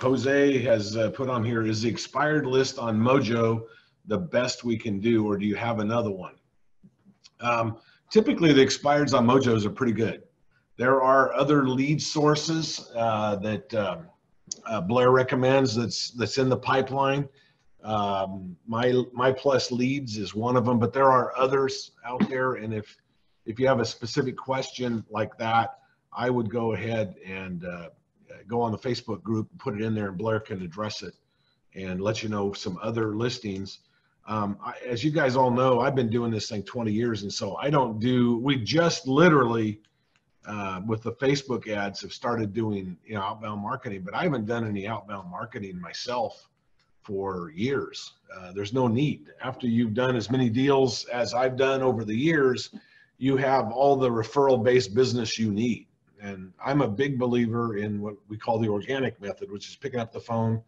Jose has uh, put on here is the expired list on Mojo the best we can do, or do you have another one? Um, typically, the expireds on Mojos are pretty good. There are other lead sources uh, that um, uh, Blair recommends that's that's in the pipeline. Um, my my plus leads is one of them, but there are others out there. And if if you have a specific question like that, I would go ahead and uh, go on the Facebook group, put it in there, and Blair can address it and let you know some other listings. Um, I, as you guys all know, I've been doing this thing 20 years, and so I don't do. We just literally uh, with the Facebook ads have started doing you know outbound marketing, but I haven't done any outbound marketing myself for years. Uh, there's no need. After you've done as many deals as I've done over the years, you have all the referral based business you need. And I'm a big believer in what we call the organic method, which is picking up the phone,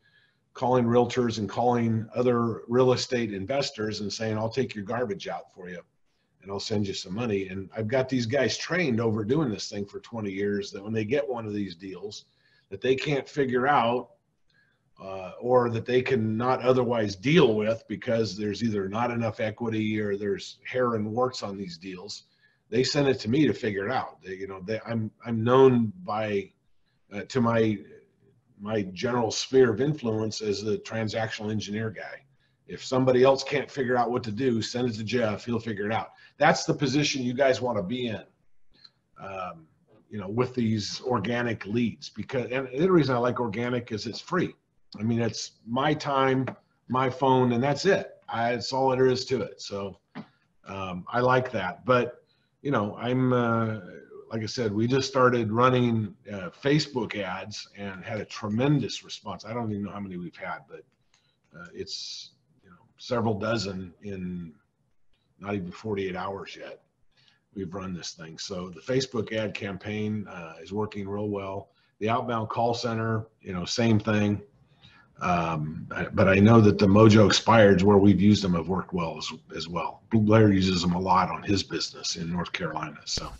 calling realtors and calling other real estate investors and saying, I'll take your garbage out for you and I'll send you some money. And I've got these guys trained over doing this thing for 20 years that when they get one of these deals that they can't figure out uh, or that they can not otherwise deal with because there's either not enough equity or there's hair and warts on these deals they send it to me to figure it out. They, you know, they, I'm I'm known by uh, to my my general sphere of influence as the transactional engineer guy. If somebody else can't figure out what to do, send it to Jeff. He'll figure it out. That's the position you guys want to be in. Um, you know, with these organic leads, because and the reason I like organic is it's free. I mean, it's my time, my phone, and that's it. I, that's all there is to it. So um, I like that. But you know, I'm uh, like I said, we just started running uh, Facebook ads and had a tremendous response. I don't even know how many we've had, but uh, it's you know several dozen in not even 48 hours yet. We've run this thing. So the Facebook ad campaign uh, is working real well. The outbound call center, you know, same thing. Um, but I know that the Mojo expireds where we've used them have worked well as, as well. Blair uses them a lot on his business in North Carolina. So.